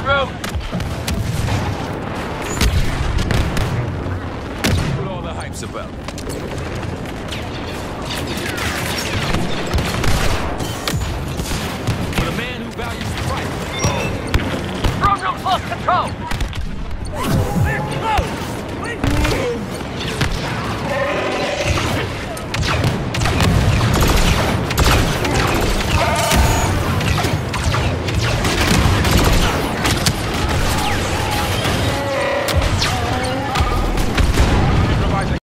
en route! What all the hype's about? For the man who values the Roadrunner lost control! We're close!